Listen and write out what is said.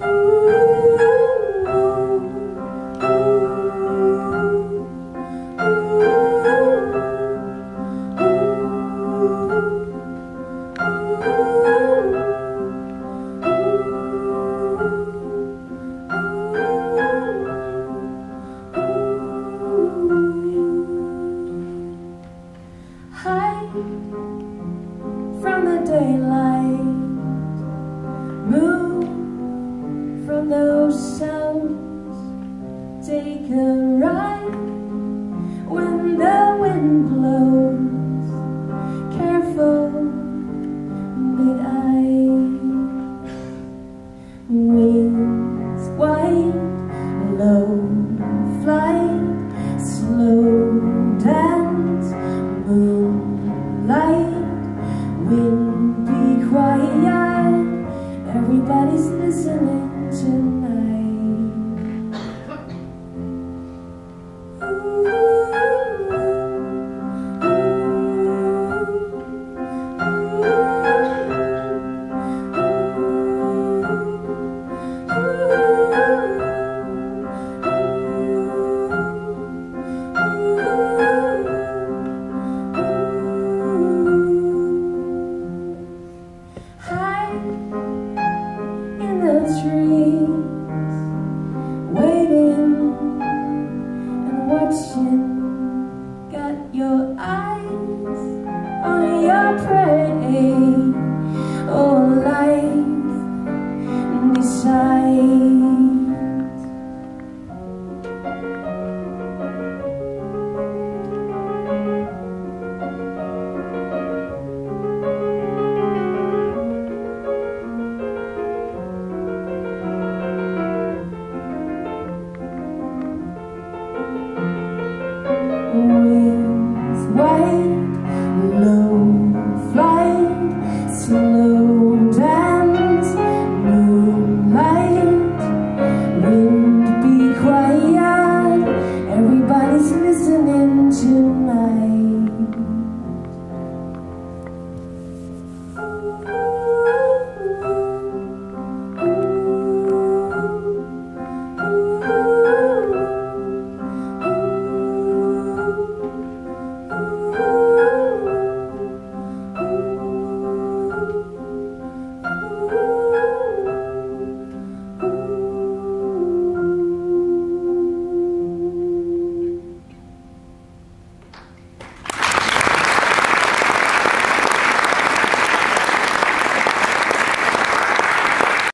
from Take a ride when the wind blows. Careful, big eye Wings wide, low flight Slow dance, moonlight Wind be quiet, everybody's listening the trees, waiting and watching. Got your eyes on your prey. Oh, life, decide.